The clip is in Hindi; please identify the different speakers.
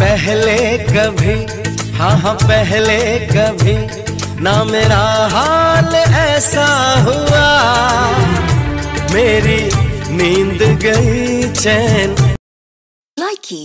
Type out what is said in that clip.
Speaker 1: पहले कभी हाँ हाँ पहले कभी ना मेरा हाल ऐसा हुआ। मेरी नींद गई चैन।
Speaker 2: लाइकी